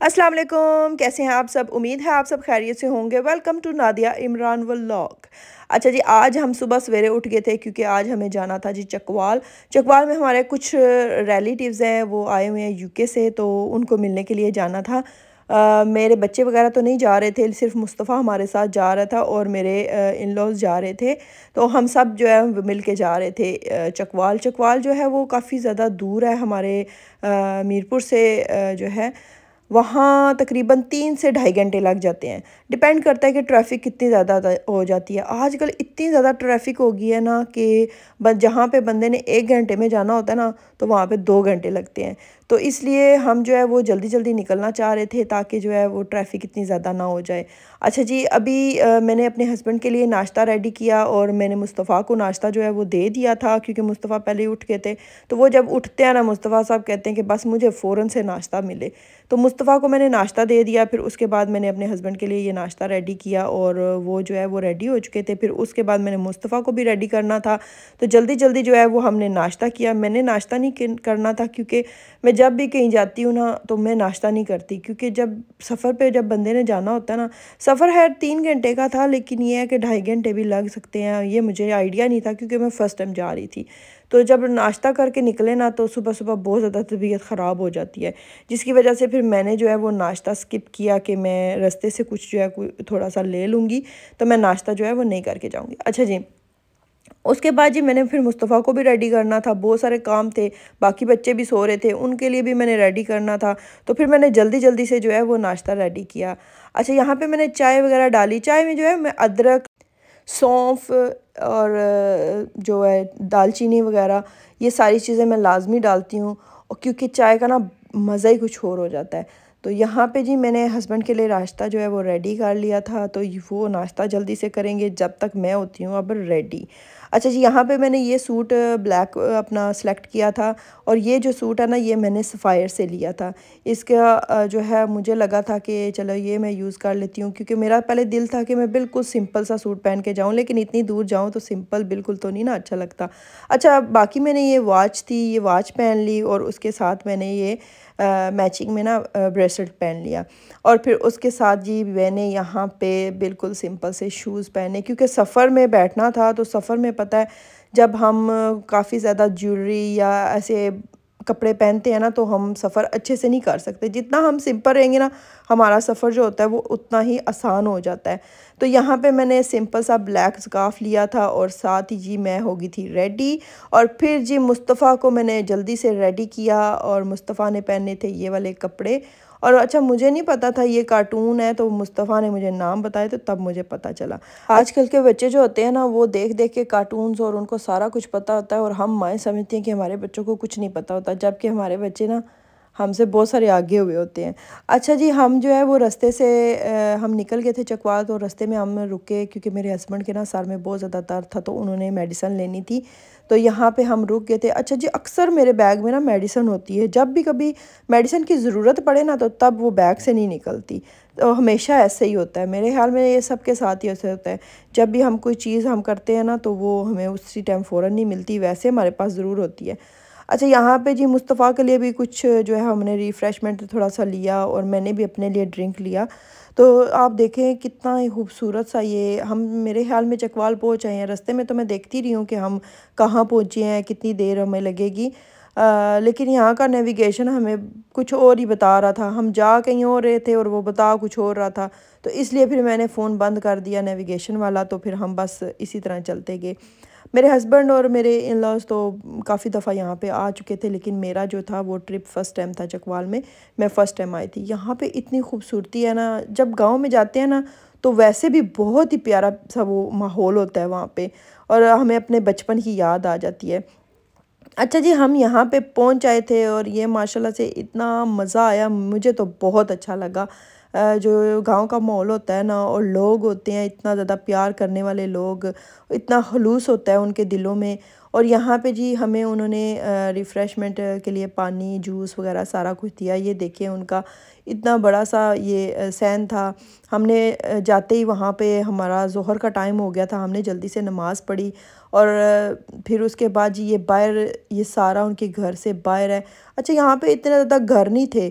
अस्सलाम वालेकुम कैसे हैं आप सब? उम्मीद है आप सब खैरियत से होंगे। Welcome to Nadia Imran vlog अच्छा जी आज हम सुबह सवेरे उठ गए थे क्योंकि आज हमें जाना था जी चकवाल। चकवाल में हमारे कुछ रिलेटिव्स हैं वो आए हुए हैं यूके से तो उनको मिलने के लिए जाना था। आ, मेरे बच्चे वगैरह तो नहीं जा रहे थे सिर्फ़ मुस्तफ़ा हमारे साथ जा रहा था और मेरे इन लॉज जा रहे थे। तो हम सब जो है मिल के जा रहे थे चकवाल। चकवाल जो है वो काफ़ी ज़्यादा दूर है हमारे मीरपुर से जो है। वहाँ तकरीबन तीन से ढाई घंटे लग जाते हैं। डिपेंड करता है कि ट्रैफ़िक कितनी ज़्यादा हो जाती है। आजकल इतनी ज़्यादा ट्रैफ़िक हो गई है ना कि जहाँ पे बंदे ने एक घंटे में जाना होता है ना तो वहाँ पे दो घंटे लगते हैं। तो इसलिए हम जो है वो जल्दी जल्दी निकलना चाह रहे थे ताकि जो है वो ट्रैफ़िक इतनी ज़्यादा ना हो जाए। अच्छा जी अभी आ, मैंने अपने हस्बैंड के लिए नाश्ता रेडी किया और मैंने मुस्तफ़ा को नाश्ता जो है वो दे दिया था क्योंकि मुस्तफ़ा पहले उठ गए थे। तो वो जब उठते हैं ना मुस्तफ़ा साहब कहते हैं कि बस मुझे फ़ौर से नाश्ता मिले। तो मुस्तफ़ा को मैंने नाश्ता दे दिया फिर उसके बाद मैंने अपने हस्बैंड के लिए ये नाश्ता रेडी किया और वो जो है वो रेडी हो चुके थे। फिर उसके बाद मैंने मुस्तफ़ा को भी रेडी करना था। तो जल्दी जल्दी जो है वो हमने नाश्ता किया। मैंने नाश्ता नहीं करना था क्योंकि मैं जब भी कहीं जाती हूँ ना तो मैं नाश्ता नहीं करती, क्योंकि जब सफ़र पे जब बंदे ने जाना होता है ना, सफ़र है तीन घंटे का था, लेकिन ये है कि ढाई घंटे भी लग सकते हैं, ये मुझे आइडिया नहीं था, क्योंकि मैं फ़र्स्ट टाइम जा रही थी। तो जब नाश्ता करके निकले ना तो सुबह सुबह बहुत ज़्यादा तबीयत ख़राब हो जाती है, जिसकी वजह से फिर मैंने जो है वो नाश्ता स्किप किया कि मैं रास्ते से कुछ जो है थोड़ा सा ले लूँगी तो मैं नाश्ता जो है वो नहीं करके जाऊँगी। अच्छा जी उसके बाद जी मैंने फिर मुस्तफ़ा को भी रेडी करना था, बहुत सारे काम थे, बाकी बच्चे भी सो रहे थे, उनके लिए भी मैंने रेडी करना था तो फिर मैंने जल्दी जल्दी से जो है वो नाश्ता रेडी किया। अच्छा यहाँ पे मैंने चाय वगैरह डाली, चाय में जो है मैं अदरक, सौंफ और जो है दालचीनी वगैरह, ये सारी चीज़ें मैं लाजमी डालती हूँ क्योंकि चाय का ना मज़ा ही कुछ और हो जाता है। तो यहाँ पे जी मैंने हस्बैंड के लिए नाश्ता जो है वो रेडी कर लिया था तो वो नाश्ता जल्दी से करेंगे जब तक मैं होती हूँ अब रेडी अच्छा जी, यहाँ पे मैंने ये सूट ब्लैक अपना सेलेक्ट किया था और ये जो सूट है ना, ये मैंने सफ़ायर से लिया था। इसका जो है मुझे लगा था कि चलो ये मैं यूज़ कर लेती हूँ क्योंकि मेरा पहले दिल था कि मैं बिल्कुल सिंपल सा सूट पहन के जाऊँ, लेकिन इतनी दूर जाऊँ तो सिंपल बिल्कुल तो नहीं ना अच्छा लगता। अच्छा बाकी मैंने ये वॉच थी, ये वॉच पहन ली और उसके साथ मैंने ये मैचिंग में ना ब्रेसलेट पहन लिया। और फिर उसके साथ जी मैंने यहाँ पे बिल्कुल सिंपल से शूज़ पहने क्योंकि सफ़र में बैठना था तो सफ़र में पता है। जब हम काफ़ी ज़्यादा ज्वेलरी या ऐसे कपड़े पहनते हैं ना तो हम सफ़र अच्छे से नहीं कर सकते। जितना हम सिंपल रहेंगे ना, हमारा सफ़र जो होता है, वो उतना ही आसान हो जाता है। तो यहाँ पे मैंने सिंपल सा ब्लैक स्काफ लिया था और साथ ही जी मैं हो गई थी रेडी और फिर जी मुस्तफ़ा को मैंने जल्दी से रेडी किया और मुस्तफ़ा ने पहने थे ये वाले कपड़े। और अच्छा मुझे नहीं पता था ये कार्टून है तो मुस्तफ़ा ने मुझे नाम बताया तो तब मुझे पता चला। आजकल के बच्चे जो होते हैं ना, वो देख देख के कार्टून्स और उनको सारा कुछ पता होता है और हम माएँ समझती हैं कि हमारे बच्चों को कुछ नहीं पता होता, जबकि हमारे बच्चे ना हमसे बहुत सारे आगे हुए होते हैं। अच्छा जी, हम जो है वो रास्ते से हम निकल गए थे चकवाल तो रास्ते में हम रुके क्योंकि मेरे हस्बैंड के ना सर में बहुत ज़्यादा दर्द था तो उन्होंने मेडिसन लेनी थी। तो यहाँ पे हम रुक गए थे। अच्छा जी, अक्सर मेरे बैग में ना मेडिसन होती है। जब भी कभी मेडिसन की ज़रूरत पड़े ना तो तब वो बैग से नहीं निकलती। तो हमेशा ऐसे ही होता है। मेरे ख्याल में ये सब के साथ ही ऐसे होता है। जब भी हम कोई चीज़ हम करते हैं ना तो वो हमें उसी टाइम फ़ौर नहीं मिलती, वैसे हमारे पास ज़रूर होती है। अच्छा यहाँ पे जी मुस्तफ़ा के लिए भी कुछ जो है हमने रिफ़्रेशमेंट थोड़ा सा लिया और मैंने भी अपने लिए ड्रिंक लिया। तो आप देखें कितना ही खूबसूरत सा ये हम मेरे ख्याल में चकवाल पहुँच आए हैं। रास्ते में तो मैं देखती रही हूँ कि हम कहाँ पहुँचे हैं कितनी देर हमें लगेगी। आ, लेकिन यहाँ का नेविगेशन हमें कुछ और ही बता रहा था। हम जा कहीं और रहे थे और वो बता कुछ और रहा था। तो इसलिए फिर मैंने फ़ोन बंद कर दिया नेविगेशन वाला तो फिर हम बस इसी तरह चलते गए। मेरे हस्बैंड और मेरे इन लॉज तो काफ़ी दफ़ा यहाँ पे आ चुके थे, लेकिन मेरा जो था वो ट्रिप फ़र्स्ट टाइम था चकवाल में, मैं फ़र्स्ट टाइम आई थी। यहाँ पे इतनी खूबसूरती है ना, जब गाँव में जाते हैं ना तो वैसे भी बहुत ही प्यारा सा वो माहौल होता है वहाँ पे, और हमें अपने बचपन की याद आ जाती है। अच्छा जी, हम यहाँ पे पहुँच आए थे और ये माशाल्लाह से इतना मज़ा आया, मुझे तो बहुत अच्छा लगा। जो गाँव का माहौल होता है ना, और लोग होते हैं, इतना ज़्यादा प्यार करने वाले लोग, इतना खलूस होता है उनके दिलों में। और यहाँ पे जी हमें उन्होंने रिफ़्रेशमेंट के लिए पानी जूस वगैरह सारा कुछ दिया। ये देखिए उनका इतना बड़ा सा ये सैन था। हमने जाते ही वहाँ पे हमारा जहर का टाइम हो गया था। हमने जल्दी से नमाज़ पढ़ी और फिर उसके बाद जी ये बाहर, ये सारा उनके घर से बाहर है। अच्छा यहाँ पे इतने ज़्यादा घर नहीं थे।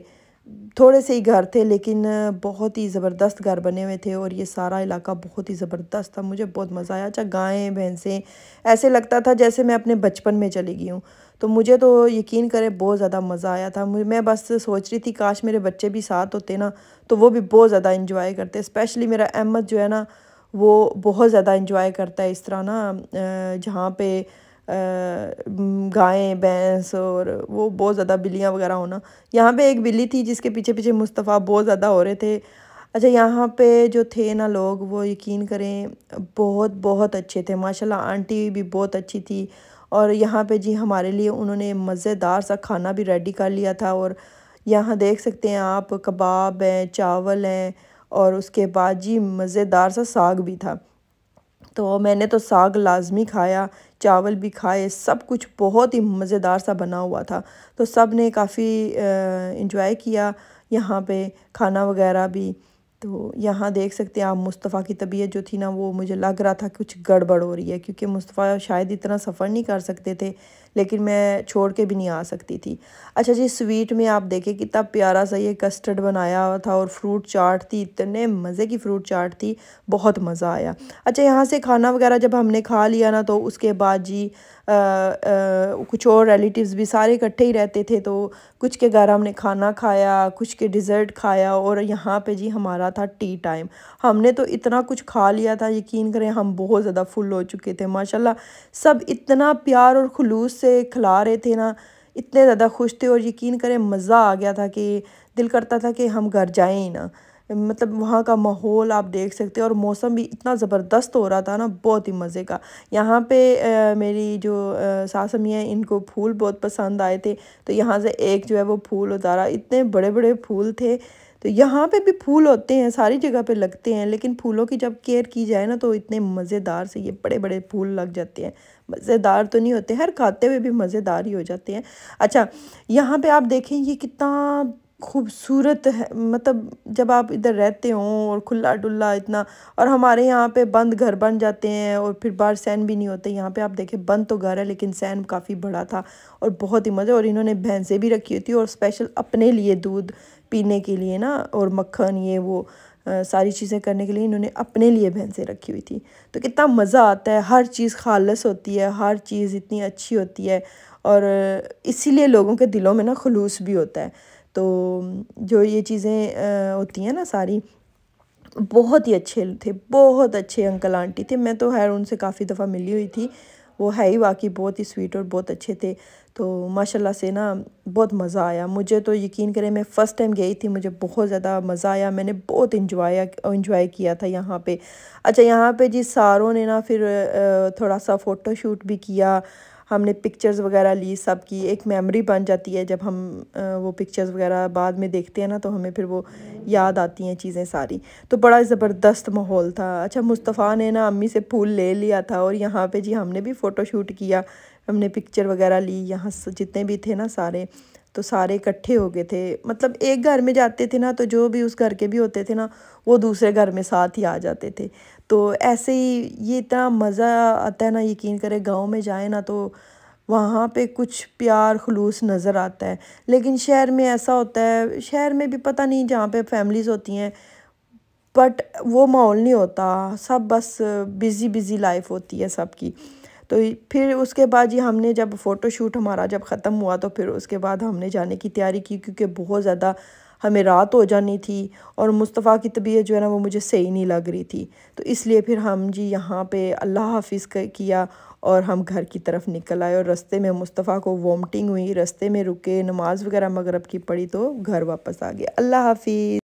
थोड़े से ही घर थे, लेकिन बहुत ही ज़बरदस्त घर बने हुए थे और ये सारा इलाका बहुत ही ज़बरदस्त था। मुझे बहुत मज़ा आया। अच्छा गायें, भैंसें, ऐसे लगता था जैसे मैं अपने बचपन में चली गई हूँ। तो मुझे तो यकीन करें, बहुत ज़्यादा मज़ा आया था। मैं बस सोच रही थी, काश मेरे बच्चे भी साथ होते ना तो वो भी बहुत ज़्यादा इंजॉय करते। स्पेशली मेरा अहमद जो है ना, वो बहुत ज़्यादा इंजॉय करता है इस तरह ना जहाँ पे गायें, भैंस और वो बहुत ज़्यादा बिल्लियाँ वगैरह होना। यहाँ पे एक बिल्ली थी जिसके पीछे पीछे मुस्तफ़ा बहुत ज़्यादा हो रहे थे। अच्छा यहाँ पे जो थे ना लोग, वो यकीन करें, बहुत बहुत अच्छे थे। माशाल्लाह, आंटी भी बहुत अच्छी थी। और यहाँ पे जी हमारे लिए उन्होंने मज़ेदार सा खाना भी रेडी कर लिया था और यहाँ देख सकते हैं आप, कबाब हैं, चावल हैं और उसके बाद जी मज़ेदार सा साग भी था। तो मैंने तो साग लाजमी खाया, चावल भी खाए, सब कुछ बहुत ही मज़ेदार सा बना हुआ था। तो सबने काफ़ी इंजॉय किया। यहाँ पे खाना वगैरह भी। तो यहाँ देख सकते हैं आप मुस्तफ़ा की तबीयत जो थी ना, वो मुझे लग रहा था कुछ गड़बड़ हो रही है, क्योंकि मुस्तफ़ा शायद इतना सफ़र नहीं कर सकते थे। लेकिन मैं छोड़ के भी नहीं आ सकती थी। अच्छा जी स्वीट में आप देखें कितना प्यारा सा ये कस्टर्ड बनाया हुआ था और फ्रूट चाट थी इतने मज़े की फ्रूट चाट थी बहुत मज़ा आया। अच्छा यहाँ से खाना वगैरह जब हमने खा लिया ना तो उसके बाद जी आ, आ, कुछ और रिलेटिव्स भी सारे इकट्ठे ही रहते थे तो कुछ के घर हमने खाना खाया कुछ के डिज़र्ट खाया और यहाँ पे जी हमारा था टी टाइम हमने तो इतना कुछ खा लिया था यकीन करें हम बहुत ज़्यादा फुल हो चुके थे माशाल्लाह। सब इतना प्यार और खलूस से खिला रहे थे ना इतने ज़्यादा खुश थे और यकीन करें मज़ा आ गया था कि दिल करता था कि हम घर जाएँ ही ना। मतलब वहाँ का माहौल आप देख सकते हैं और मौसम भी इतना ज़बरदस्त हो रहा था ना बहुत ही मज़े का। यहाँ पे आ, मेरी जो सास अम्मी हैं इनको फूल बहुत पसंद आए थे तो यहाँ से एक जो है वो फूल उतारा। इतने बड़े बड़े फूल थे तो यहाँ पे भी फूल होते हैं सारी जगह पे लगते हैं लेकिन फूलों की जब केयर की जाए ना तो इतने मज़ेदार से ये बड़े बड़े फूल लग जाते हैं। मज़ेदार तो नहीं होते, हर खाते हुए भी मज़ेदार ही हो जाते हैं। अच्छा यहाँ पे आप देखें, ये कितना खूबसूरत है मतलब जब आप इधर रहते हों और खुला डुल्ला इतना, और हमारे यहाँ पे बंद घर बन जाते हैं और फिर बाहर सैन भी नहीं होते, यहाँ पे आप देखें, बंद तो घर है, लेकिन सैन काफ़ी बड़ा था और बहुत ही मज़ा, और इन्होंने भैंसें भी रखी होती और स्पेशल अपने लिए दूध पीने के लिए ना, और मक्खन, ये वो सारी चीज़ें करने के लिए इन्होंने अपने लिए भैंसें रखी हुई थी। तो कितना मज़ा आता है, हर चीज़ खालस होती है, हर चीज़ इतनी अच्छी होती है और इसीलिए लोगों के दिलों में ना खलूस भी होता है। तो जो ये चीज़ें होती हैं ना सारी, बहुत ही अच्छे थे, बहुत अच्छे अंकल आंटी थे। मैं तो खैर उनसे काफ़ी दफ़ा मिली हुई थी, वो है ही वाकई बहुत ही स्वीट और बहुत अच्छे थे। तो माशाल्लाह से ना बहुत मज़ा आया। मुझे तो यकीन करें, मैं फ़र्स्ट टाइम गई थी, मुझे बहुत ज़्यादा मज़ा आया। मैंने बहुत इंजॉय इंजॉय किया था यहाँ पे। अच्छा यहाँ पे जी सारों ने ना फिर थोड़ा सा फ़ोटो शूट भी किया। हमने पिक्चर्स वगैरह ली, सब की। एक मेमोरी बन जाती है जब हम वो पिक्चर्स वगैरह बाद में देखते हैं ना तो हमें फिर वो याद आती हैं चीज़ें सारी। तो बड़ा ज़बरदस्त माहौल था। अच्छा मुस्तफ़ा ने ना अम्मी से फूल ले लिया था और यहाँ पे जी हमने भी फ़ोटो शूट किया। हमने पिक्चर वगैरह ली, यहाँ जितने भी थे ना सारे तो सारे इकट्ठे हो गए थे। मतलब एक घर में जाते थे ना तो जो भी उस घर के भी होते थे ना, वो दूसरे घर में साथ ही आ जाते थे। तो ऐसे ही ये इतना मज़ा आता है ना, यकीन करें, गाँव में जाए ना तो वहाँ पे कुछ प्यार खलूस नज़र आता है। लेकिन शहर में ऐसा होता है, शहर में भी पता नहीं जहाँ पे फैमिलीज़ होती हैं बट वो माहौल नहीं होता, सब बस बिज़ी बिज़ी लाइफ होती है सबकी। तो फिर उसके बाद जी हमने जब फ़ोटोशूट हमारा जब ख़त्म हुआ तो फिर उसके बाद हमने जाने की तैयारी की क्योंकि बहुत ज़्यादा हमें रात हो जानी थी और मुस्तफ़ा की तबीयत जो है ना वो मुझे सही नहीं लग रही थी। तो इसलिए फिर हम जी यहाँ पे अल्लाह हाफिज़ किया और हम घर की तरफ़ निकल आए और रास्ते में मुस्तफ़ा को वॉमिटिंग हुई, रास्ते में रुके, नमाज़ वगैरह मगरब की पड़ी तो घर वापस आ गए। अल्लाह हाफिज़।